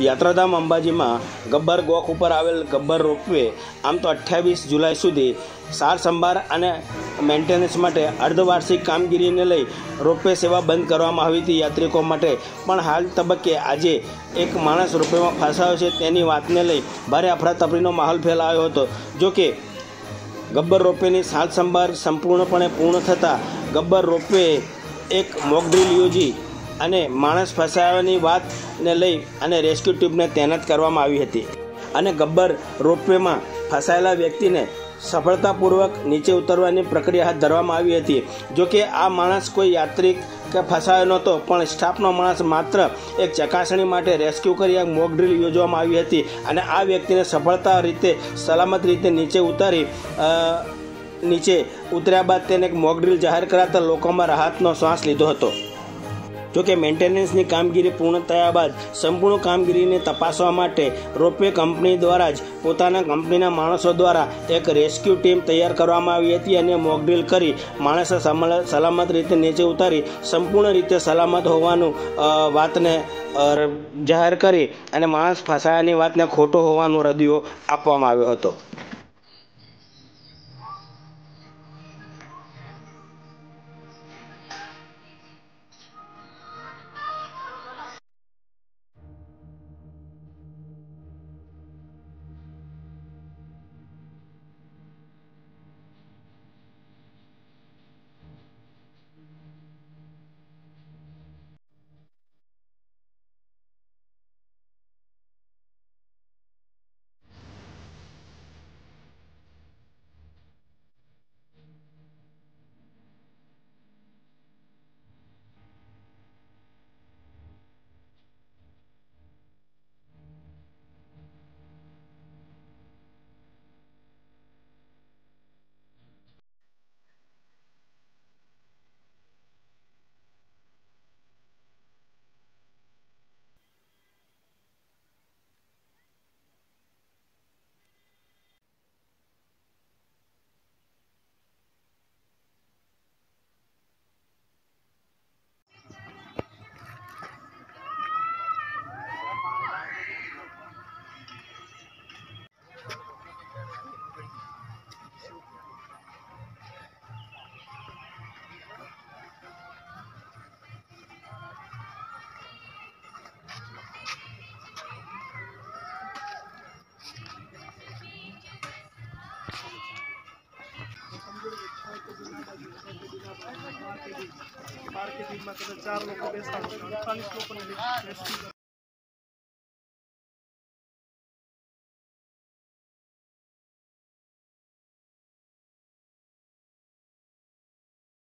યાત્રાધામ અંબાજીમાં ગબ્બર ગોખ ઉપર આવેલ ગબ્બર રોપવે આમ તો અઠ્યાવીસ જુલાઈ સુધી સાર સંભાળ અને મેન્ટેનન્સ માટે અર્ધવાર્ષિક કામગીરીને લઈ રોપવે સેવા બંધ કરવામાં આવી હતી યાત્રિકો માટે. પણ હાલ તબક્કે આજે એક માણસ રોપવેમાં ફસાયો છે તેની વાતને લઈ ભારે અફરાતફરીનો માહોલ ફેલાયો હતો. જોકે ગબ્બર રોપવેની સાર સંભાળ સંપૂર્ણપણે પૂર્ણ થતાં ગબ્બર રોપવે એક મોકડ્રીલ યોજી અને માણસ ફસાવાની વાતને લઈ અને રેસ્ક્યુ ટીમને તૈનાત કરવામાં આવી હતી. અને ગબ્બર રોપવેમાં ફસાયેલા વ્યક્તિને સફળતાપૂર્વક નીચે ઉતરવાની પ્રક્રિયા હાથ ધરવામાં આવી હતી. જોકે આ માણસ કોઈ યાત્રિક કે ફસાયો નહોતો, પણ સ્ટાફનો માણસ માત્ર એક ચકાસણી માટે રેસ્ક્યુ કરી એક મોક ડ્રીલ યોજવામાં આવી હતી. અને આ વ્યક્તિને સફળતા રીતે, સલામત રીતે નીચે ઉતારી નીચે ઉતર્યા બાદ તેને એક મોક ડ્રીલ જાહેર કરાતા લોકોમાં રાહતનો શ્વાસ લીધો હતો. જોકે મેન્ટેનન્સની કામગીરી પૂર્ણ થયા બાદ સંપૂર્ણ કામગીરીને તપાસવા માટે રોપવે કંપની દ્વારા જ પોતાના કંપનીના માણસો દ્વારા એક રેસ્ક્યુ ટીમ તૈયાર કરવામાં આવી હતી અને મોકડ્રીલ કરી માણસે સમલ- સલામત રીતે નીચે ઉતારી સંપૂર્ણ રીતે સલામત હોવાનું વાતને જાહેર કરી અને માણસ ફસાયાની વાતને ખોટો હોવાનો રદિયો આપવામાં આવ્યો હતો. દીમાં કદાચ ચાર લોકો બેસતા હોય અડતાલીસ લોકોને